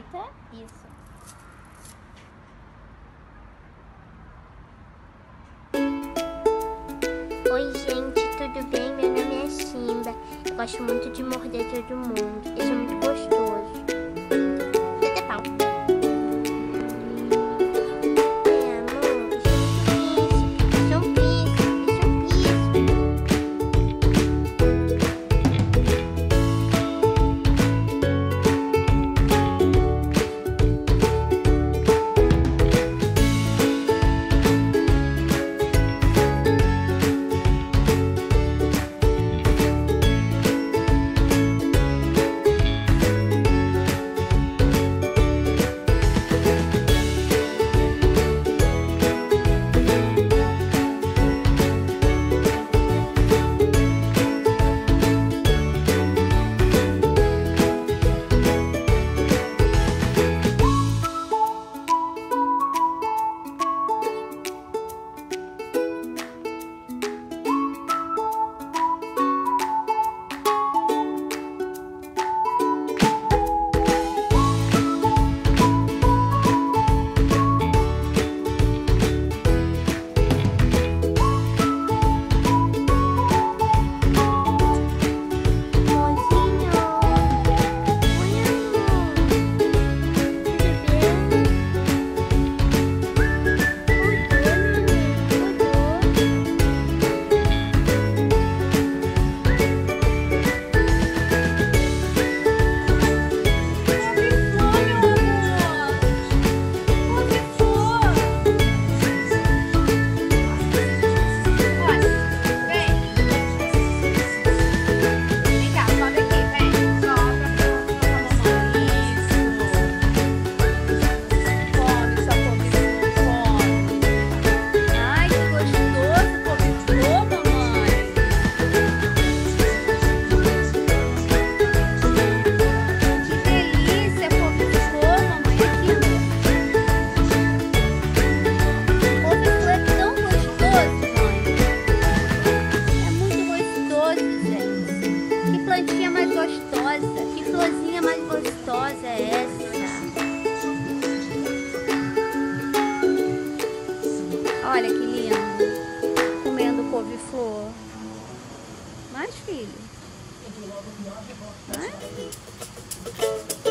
direita, isso. Oi gente, tudo bem? Meu nome é Simba. Eu gosto muito de morder todo mundo. Isso é muito gostoso. filho. Hã?